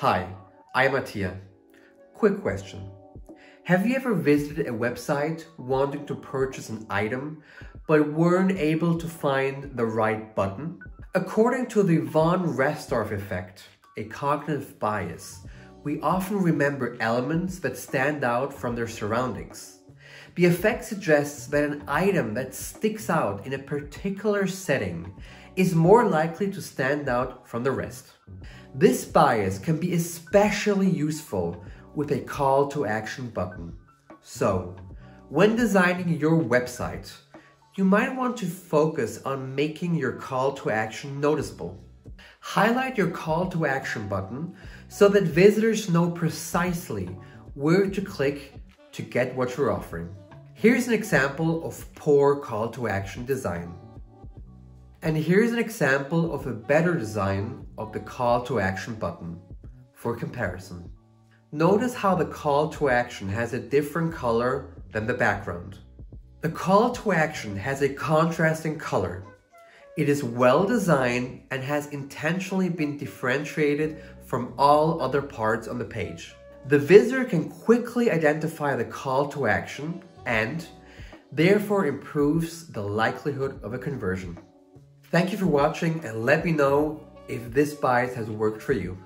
Hi, I'm Mattia. Quick question. Have you ever visited a website wanting to purchase an item but weren't able to find the right button? According to the von Restorff effect, a cognitive bias, we often remember elements that stand out from their surroundings. The effect suggests that an item that sticks out in a particular setting is more likely to stand out from the rest. This bias can be especially useful with a call to action button. So, when designing your website, you might want to focus on making your call to action noticeable. Highlight your call to action button so that visitors know precisely where to click to get what you're offering. Here's an example of poor call to action design. And here's an example of a better design of the call to action button for comparison. Notice how the call to action has a different color than the background. The call to action has a contrasting color. It is well designed and has intentionally been differentiated from all other parts on the page. The visitor can quickly identify the call to action and therefore improves the likelihood of a conversion. Thank you for watching and let me know if this bias has worked for you.